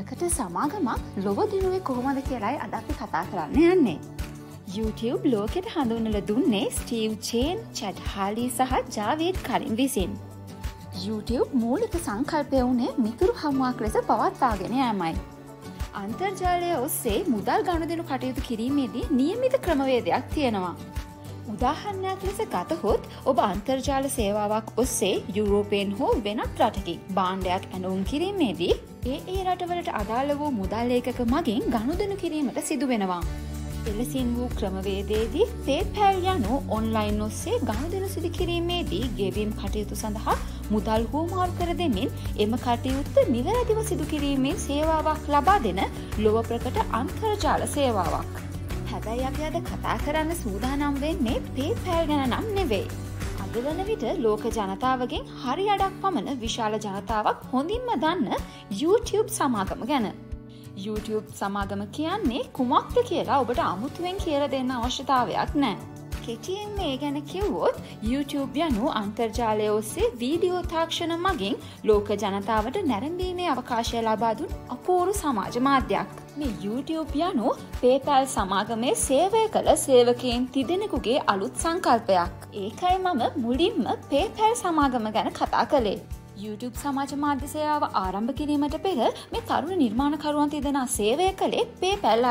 අද සමාගමක් ලොවදිරුවේ කොහොමද කියලායි අද අපි කතා කරන්න යන්නේ. YouTube ලෝකෙට හඳුන්නල දුන්නේ ස්ටීව් චේන් චැඩ් හාලි සහ ජාවේත් කලින් විසින්. YouTube මූලික සංකල්පය වුණේ මිතුරු හමුවක් ලෙස පවත්වාගෙන යෑමයි. අන්තර්ජාලය ඔස්සේ මුදල් ගණුදෙනු කටයුතු කිරීමේදී නියමිත ක්‍රමවේදයක් තියෙනවා. උදාහරණයක් ලෙස ගතහොත් ඔබ අන්තර්ජාල සේවාවක් ඔස්සේ යුරෝපයෙන් හෝ වෙනත් රටකි බාණ්ඩයක් ඇනුම් කිරීමේදී ඒ ඒ රටවලට අදාළ වූ මුදල් ඒකක මගින් ගණුදනු කිරීමට සිදුවෙනවා. එලසින් වූ ක්‍රමවේදේදී පේපැල් යනු ඔන්ලයින් ඔස්සේ ගණුදනු සිදි කිරීමේදී ගෙවීම් කටයුතු සඳහා මුදල් හෝමාරු කර දෙමින් එම කටයුත්ත නිවැරදිව සිදු කිරීමේ සේවාවක් ලබා දෙන ලොව ප්‍රකට අන්තර්ජාල සේවාවක්. හැබැයි අපි අද කතා කරන්න සූදානම් වෙන්නේ පේ පැල් ගැන නම් නෙවේ. අද වන විට ලෝක ජනතාවගෙන් හරි අඩක් පමණ විශාල ජනතාවක් හොඳින්ම දන්න YouTube සමාගම ගැන. YouTube සමාගම කියන්නේ කුමක්ද කියලා ඔබට අමුතුවෙන් කියල දෙන්න අවශ්‍යතාවයක් නෑ. කෙටියෙන් මේ ගැන කිව්වොත් YouTube යනු අන්තර්ජාලය ඔස්සේ වීඩියෝ තාක්ෂණ මගින් ලෝක ජනතාවට නැරඹීමේ අවකාශය ලබාදුන් අපූරු සමාජ මාධ්‍යයක්. මේ YouTube යනු පේපැල් සමාගමේ සේවය කළ සේවකයෙන් තිදෙනෙකුගේ අලුත් සංකල්පයක්. ඒකයි මම මුලින්ම පේපැල් සමාගම ගැන කතා කළේ. YouTube සමාජ මාධ්‍යසයාව ආරම්භ කිරීමට පෙර මේ තරුණ නිර්මාණකරුවන් තිදෙන සේවය කළේ පේ පැල්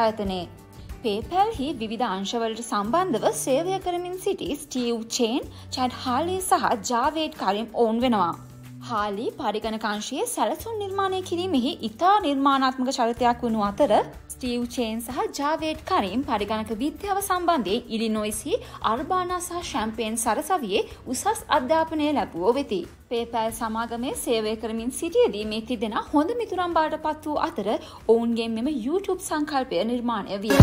ආයතනයේ. පේපැල්හි විධ අංශවලට සම්බන්ධව සේවය කරමින් සිටි ස්ටීව් චේන් චඩ් හාලි සහ ජාවේට් කරිම් ඕන් වෙනවා. හාලි පරිගණකංශයේ සැලසුන් නිර්මාණය කිරීමෙහි ඉතා නිර්මාණාත්මක චරිතයක් වුණු අතර ස්ටීව් චේන් සහ ජාවේට් කරිම් පරිගණක විද්‍යාව සම්බන්ධයෙන් ඉලිනොයිසි අර්බානා සහ ශැම්පේන් සරසවියේ උසස් අධ්‍යාපනය ලැබුවෝ වෙති. පේපෑල් සමාගමේ සේවය කරමින් සිටියදී මේ තිදෙන හොඳ මිතුරම් බාට පත් වූ අතර ඔවුන්ගේ මෙම YouTube සංකල්පය නිර්මාණය විය.